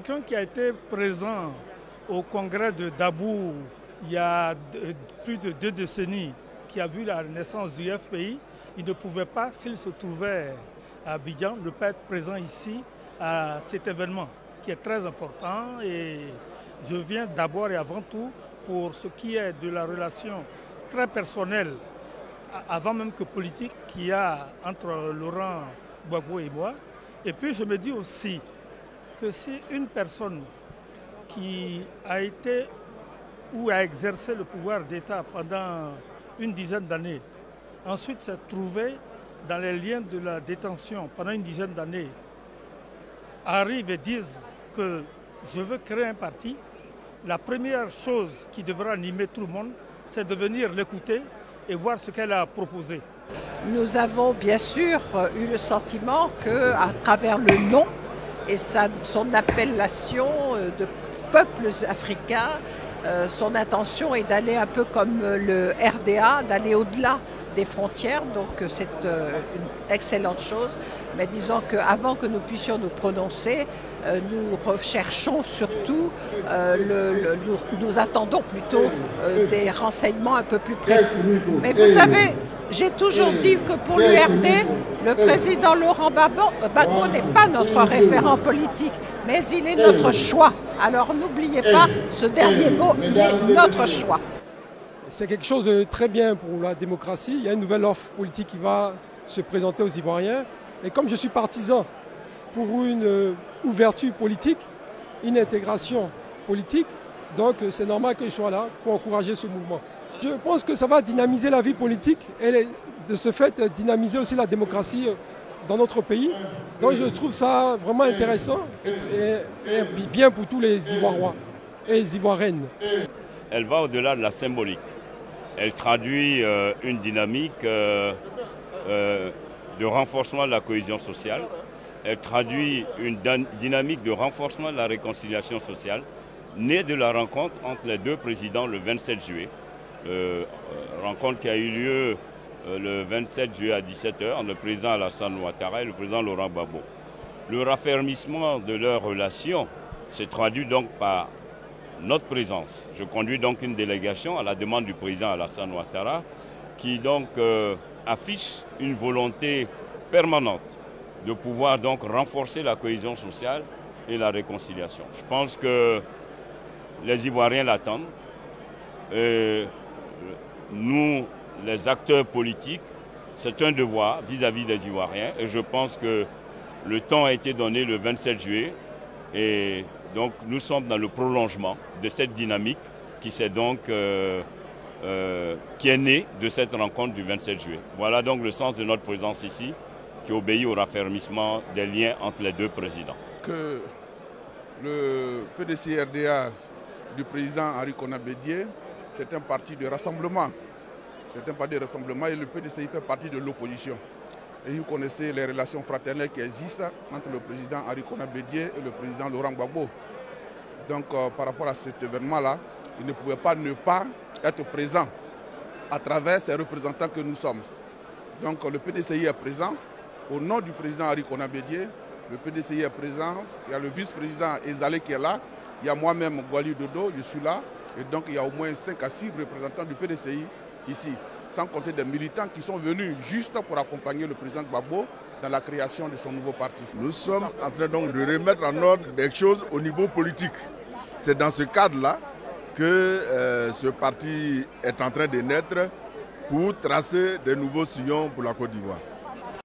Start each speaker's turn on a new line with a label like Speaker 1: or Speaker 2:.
Speaker 1: quelqu'un qui a été présent au congrès de Dabou il y a plus de deux décennies, qui a vu la naissance du FPI, il ne pouvait pas, s'il se trouvait à Abidjan, ne pas être présent ici à cet événement qui est très important. Et je viens d'abord et avant tout pour ce qui est de la relation très personnelle, avant même que politique, qu'il y a entre Laurent Gbagbo et moi. Et puis je me dis aussi que si une personne qui a été ou a exercé le pouvoir d'État pendant une dizaine d'années, ensuite s'est trouvé dans les liens de la détention pendant une dizaine d'années, arrivent et disent que je veux créer un parti, la première chose qui devra animer tout le monde, c'est de venir l'écouter et voir ce qu'elle a proposé.
Speaker 2: Nous avons bien sûr eu le sentiment qu'à travers le nom et son appellation euh, de peuples africains, euh, son intention est d'aller un peu comme le RDA, d'aller au-delà des frontières, donc euh, c'est une excellente chose. Mais disons qu'avant que nous puissions nous prononcer, nous recherchons surtout, nous, attendons plutôt des renseignements un peu plus précis. Mais vous savez, j'ai toujours dit que pour l'URD, le président Laurent Gbagbo n'est pas notre référent politique, mais il est notre choix. Alors n'oubliez pas, ce dernier mot, il est notre choix.
Speaker 3: C'est quelque chose de très bien pour la démocratie. Il y a une nouvelle offre politique qui va se présenter aux Ivoiriens. Et comme je suis partisan pour une euh, ouverture politique, une intégration politique, donc c'est normal que je sois là pour encourager ce mouvement. Je pense que ça va dynamiser la vie politique et de ce fait dynamiser aussi la démocratie dans notre pays. Donc je trouve ça vraiment intéressant et, bien pour tous les Ivoiriens et les Ivoiriennes.
Speaker 4: Elle va au-delà de la symbolique. Elle traduit euh, une dynamique euh, euh, de renforcement de la cohésion sociale. Elle traduit une dynamique de renforcement de la réconciliation sociale née de la rencontre entre les deux présidents le 27 juillet. Rencontre qui a eu lieu le 27 juillet à 17h entre le président Alassane Ouattara et le président Laurent Gbagbo. Le raffermissement de leurs relations s'est traduit donc par notre présence. Je conduis donc une délégation à la demande du président Alassane Ouattara qui donc euh, affiche une volonté permanente de pouvoir donc renforcer la cohésion sociale et la réconciliation. Je pense que les Ivoiriens l'attendent nous, les acteurs politiques, c'est un devoir vis-à-vis des Ivoiriens. Et je pense que le temps a été donné le 27 juillet. Et donc nous sommes dans le prolongement de cette dynamique qui, donc, euh, euh, qui est née de cette rencontre du 27 juillet. Voilà donc le sens de notre présence ici, qui obéit au raffermissement des liens entre les deux présidents.
Speaker 5: Que le PDC-RDA du président Henri Conabédier c'est un parti de rassemblement. C'est un parti de rassemblement et le PDCI fait partie de l'opposition. Et vous connaissez les relations fraternelles qui existent entre le président Henri Bédier et le président Laurent Gbagbo. Donc euh, par rapport à cet événement-là, il ne pouvait pas ne pas être présent à travers ces représentants que nous sommes. Donc le PDCI est présent au nom du président Henri Bédier. Le PDCI est présent, il y a le vice-président Ezale qui est là, il y a moi-même Gwali Dodo, je suis là, et donc il y a au moins 5 à 6 représentants du PDCI ici, sans compter des militants qui sont venus juste pour accompagner le président Gbagbo dans la création de son nouveau parti.
Speaker 6: Nous sommes en train donc de remettre en ordre des choses au niveau politique. C'est dans ce cadre-là que euh, ce parti est en train de naître pour tracer de nouveaux sillons pour la Côte d'Ivoire.